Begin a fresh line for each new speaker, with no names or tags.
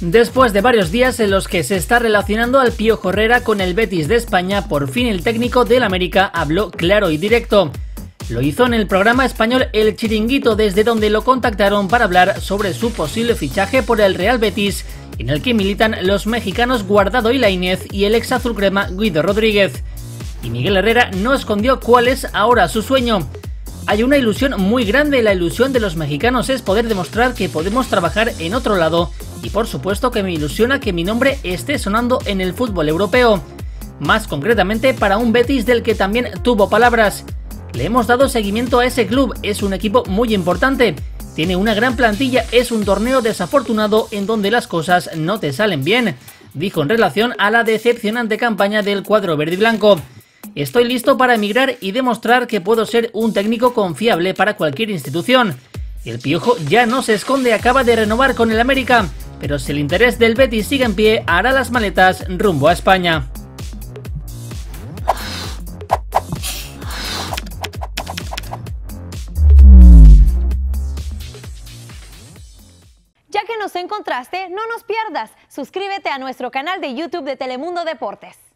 Después de varios días en los que se está relacionando al Pío Herrera con el Betis de España, por fin el técnico del América habló claro y directo. Lo hizo en el programa español El Chiringuito, desde donde lo contactaron para hablar sobre su posible fichaje por el Real Betis, en el que militan los mexicanos Guardado y Lainez y el ex azulcrema Guido Rodríguez. Y Miguel Herrera no escondió cuál es ahora su sueño. Hay una ilusión muy grande, la ilusión de los mexicanos es poder demostrar que podemos trabajar en otro lado y por supuesto que me ilusiona que mi nombre esté sonando en el fútbol europeo. Más concretamente para un Betis del que también tuvo palabras. Le hemos dado seguimiento a ese club, es un equipo muy importante. Tiene una gran plantilla, es un torneo desafortunado en donde las cosas no te salen bien, dijo en relación a la decepcionante campaña del cuadro verde y blanco. Estoy listo para emigrar y demostrar que puedo ser un técnico confiable para cualquier institución. El Piojo ya no se esconde, acaba de renovar con el América pero si el interés del Betis sigue en pie, hará las maletas rumbo a España.
Ya que nos encontraste, no nos pierdas. Suscríbete a nuestro canal de YouTube de Telemundo Deportes.